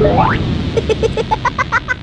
Ha ha ha ha!